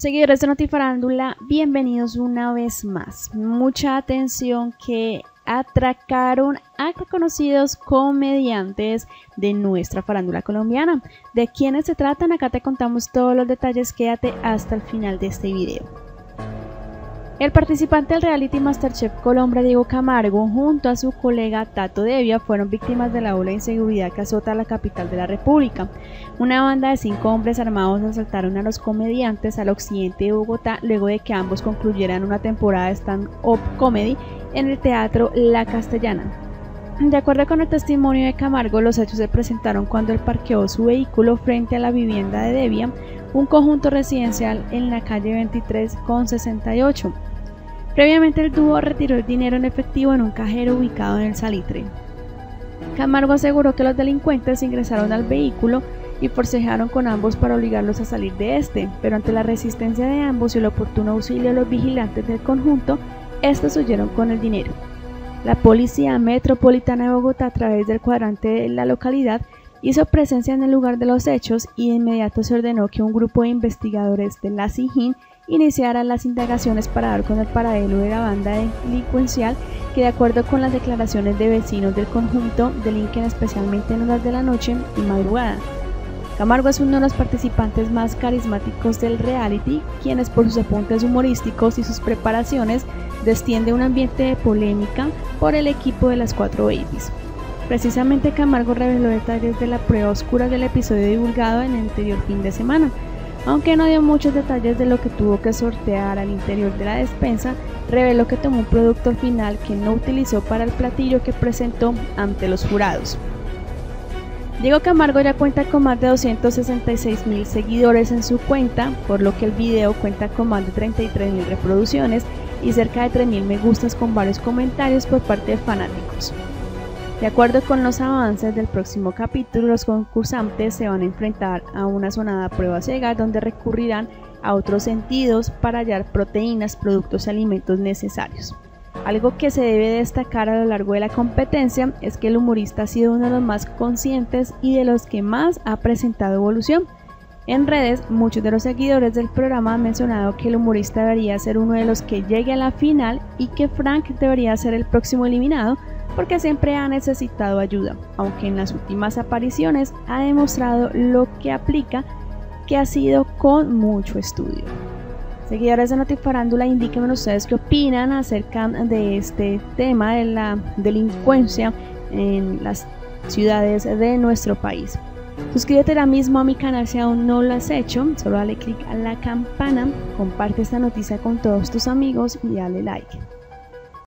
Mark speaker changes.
Speaker 1: Seguidores de Notifarándula, bienvenidos una vez más. Mucha atención que atracaron a reconocidos comediantes de nuestra farándula colombiana. ¿De quiénes se tratan? Acá te contamos todos los detalles, quédate hasta el final de este video. El participante del reality Masterchef Colombia, Diego Camargo, junto a su colega Tato Devia, fueron víctimas de la ola de inseguridad que azota la capital de la República. Una banda de cinco hombres armados asaltaron a los comediantes al occidente de Bogotá luego de que ambos concluyeran una temporada de stand-up comedy en el Teatro La Castellana. De acuerdo con el testimonio de Camargo, los hechos se presentaron cuando él parqueó su vehículo frente a la vivienda de Devia, un conjunto residencial en la calle 23 con 68. Previamente el dúo retiró el dinero en efectivo en un cajero ubicado en el Salitre. Camargo aseguró que los delincuentes ingresaron al vehículo y forcejaron con ambos para obligarlos a salir de este, pero ante la resistencia de ambos y el oportuno auxilio de los vigilantes del conjunto, estos huyeron con el dinero. La Policía Metropolitana de Bogotá, a través del cuadrante de la localidad, hizo presencia en el lugar de los hechos y de inmediato se ordenó que un grupo de investigadores de la SIJIN iniciaran las indagaciones para dar con el paradero de la banda delincuencial que de acuerdo con las declaraciones de vecinos del conjunto delinquen especialmente en horas de la noche y madrugada. Camargo es uno de los participantes más carismáticos del reality, quienes por sus apuntes humorísticos y sus preparaciones destiende un ambiente de polémica por el equipo de las cuatro babies. Precisamente Camargo reveló detalles de la prueba oscura del episodio divulgado en el anterior fin de semana, aunque no dio muchos detalles de lo que tuvo que sortear al interior de la despensa, reveló que tomó un producto final que no utilizó para el platillo que presentó ante los jurados. Diego Camargo ya cuenta con más de 266 mil seguidores en su cuenta, por lo que el video cuenta con más de 33 mil reproducciones y cerca de 3 mil me gustas con varios comentarios por parte de fanáticos. De acuerdo con los avances del próximo capítulo, los concursantes se van a enfrentar a una sonada prueba ciega donde recurrirán a otros sentidos para hallar proteínas, productos y alimentos necesarios. Algo que se debe destacar a lo largo de la competencia es que el humorista ha sido uno de los más conscientes y de los que más ha presentado evolución. En redes, muchos de los seguidores del programa han mencionado que el humorista debería ser uno de los que llegue a la final y que Frank debería ser el próximo eliminado porque siempre ha necesitado ayuda, aunque en las últimas apariciones ha demostrado lo que aplica, que ha sido con mucho estudio. Seguidores de Notifarándula, indíquenme ustedes qué opinan acerca de este tema de la delincuencia en las ciudades de nuestro país. Suscríbete ahora mismo a mi canal si aún no lo has hecho, solo dale click a la campana, comparte esta noticia con todos tus amigos y dale like.